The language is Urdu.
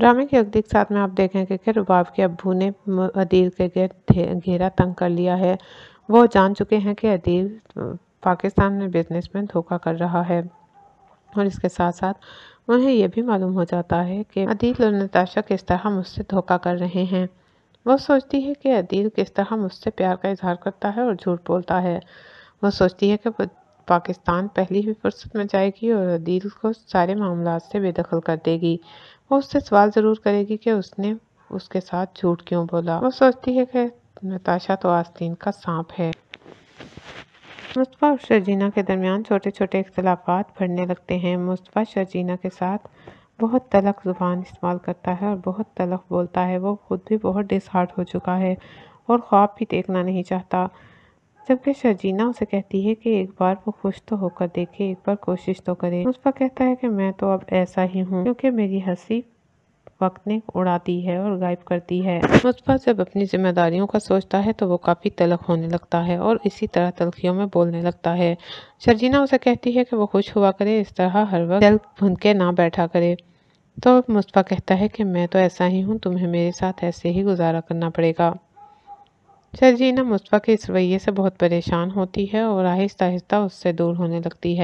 ڈرامے کی اگلی ساتھ میں آپ دیکھیں گے کہ رباب کے ابو نے عدیل کے گرد گھیرا تنگ کر لیا ہے۔ وہ جان چکے ہیں کہ عدیل پاکستان میں بزنس میں دھوکہ کر رہا ہے اور اس کے ساتھ ساتھ انہیں یہ بھی معلوم ہو جاتا ہے کہ عدیل اور نتاشا کس طرح مجھ سے دھوکہ کر رہے ہیں۔ وہ سوچتی ہے کہ عدیل کس طرح مجھ سے پیار کا اظہار کرتا ہے اور جھوٹ بولتا ہے۔ وہ سوچتی ہے کہ پاکستان پہلی ہی فرصت میں جائے گی اور عدیل کو سارے معاملات سے بے دخل کر دے گی۔ وہ اس سے سوال ضرور کرے گی کہ اس نے اس کے ساتھ جھوٹ کیوں بولا؟ وہ سوچتی ہے کہ نتاشا تو آستین کا سانپ ہے۔ مصطفیٰ اور شرجینہ کے درمیان چھوٹے چھوٹے اختلافات بڑھنے لگتے ہیں۔ مصطفیٰ شرجینہ کے ساتھ بہت تلخ زبان استعمال کرتا ہے اور بہت تلخ بولتا ہے۔ وہ خود بھی بہت ڈس ہارٹ ہو چکا ہے اور خواب بھی دیکھنا نہیں چاہتا۔ جبکہ شرجینہ اسے کہتی ہے کہ ایک بار وہ خوش تو ہو کر دیکھے، ایک بار کوشش تو کرے۔ مصطفیٰ کہتا ہے کہ میں تو اب ایسا ہی ہوں کیونکہ میری ہنسی وقت نے اڑاتی ہے اور غائب کرتی ہے۔ مصطفیٰ جب اپنی ذمہ داریوں کا سوچتا ہے تو وہ کافی تلخ ہونے لگتا ہے اور اسی طرح تلخیوں میں بولنے لگتا ہے۔ شرجینہ اسے کہتی ہے کہ وہ خوش ہوا کرے، اس طرح ہر وقت دل بھن کے نہ بیٹھا کرے۔ تو مصطفیٰ کہتا ہے کہ میں تو ایسا ہی ہوں، تمہیں میرے ساتھ ایسے ہی گزارا کرنا پڑے گا۔ شرجینہ مصطفیٰ کے اس رویے سے بہت پریشان ہوتی ہے اور آہستہ آہستہ اس سے دور ہونے لگتی ہے۔